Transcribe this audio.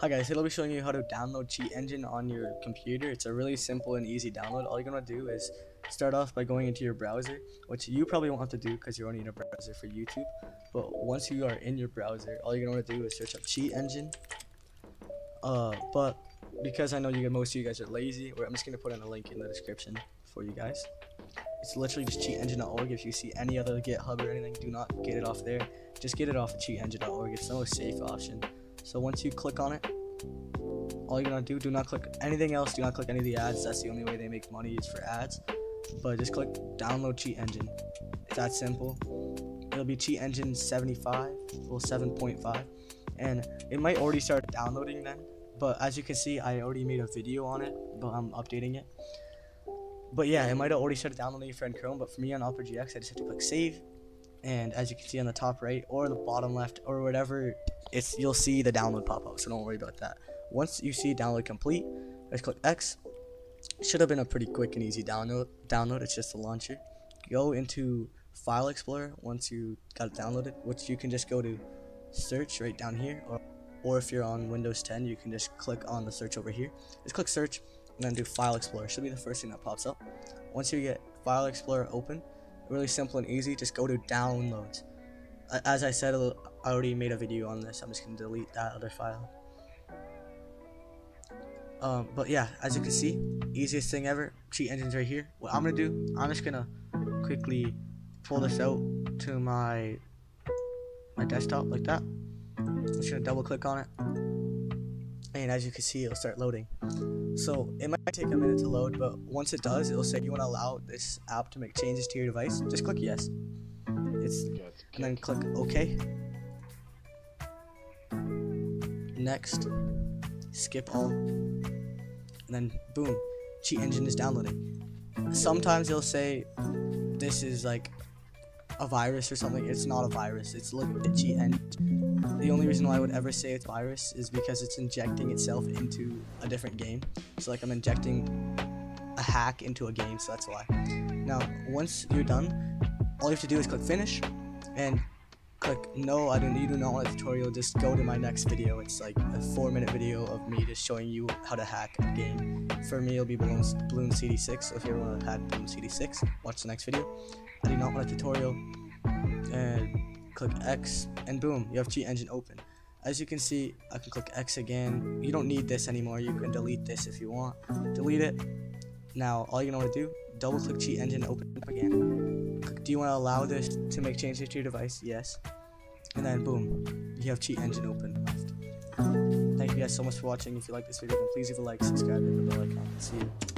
Hi guys, today I'll be showing you how to download Cheat Engine on your computer. It's a really simple and easy download. All you're gonna do is start off by going into your browser, which you probably won't have to do because you're only in a browser for YouTube. But once you are in your browser, all you're gonna want to do is search up Cheat Engine. Uh, but because I know you most of you guys are lazy, I'm just gonna put in a link in the description for you guys. It's literally just cheatengine.org. If you see any other GitHub or anything, do not get it off there. Just get it off of cheatengine.org. It's the most safe option. So once you click on it, all you're gonna do, do not click anything else. Do not click any of the ads. That's the only way they make money is for ads. But just click download Cheat Engine. It's that simple. It'll be Cheat Engine 75, well 7.5, and it might already start downloading then. But as you can see, I already made a video on it, but I'm updating it. But yeah, it might have already started downloading for in Chrome, but for me on Opera GX, I just have to click save. And as you can see on the top right or the bottom left or whatever, it's you'll see the download pop up. So don't worry about that. Once you see download complete, just click X. Should have been a pretty quick and easy download. Download. It's just a launcher. Go into File Explorer once you got it downloaded, which you can just go to search right down here, or or if you're on Windows 10, you can just click on the search over here. Just click search and then do File Explorer. Should be the first thing that pops up. Once you get File Explorer open, really simple and easy. Just go to Downloads. As I said, I already made a video on this. I'm just gonna delete that other file. Um, but yeah, as you can see, easiest thing ever. Cheat engines right here. What I'm gonna do, I'm just gonna quickly pull this out to my my desktop like that. I'm just gonna double click on it, and as you can see, it'll start loading. So it might take a minute to load, but once it does, it'll say you want to allow this app to make changes to your device. Just click yes. It's and then click OK. Next, skip all, and then boom, cheat engine is downloading. Sometimes it'll say this is like a virus or something. It's not a virus. It's legit itchy, and The only reason why I would ever say it's virus is because it's injecting itself into a different game. So like I'm injecting a hack into a game, so that's why. Now, once you're done, all you have to do is click finish and click no, I don't need do not want a tutorial, just go to my next video. It's like a four minute video of me just showing you how to hack a game. For me it'll be Balloon, Bloons TD6, so if you ever want to hack Bloons TD6, watch the next video. I do not want a tutorial. And click X, and boom, you have Cheat Engine open. As you can see, I can click X again. You don't need this anymore. You can delete this if you want. Delete it. Now, all you're gonna want to do, double click Cheat Engine, open up again. Do you want to allow this to make changes to your device? Yes. And then boom, you have Cheat Engine open left. Thank you guys so much for watching. If you like this video, then please leave a like, subscribe, and the bell icon. See you.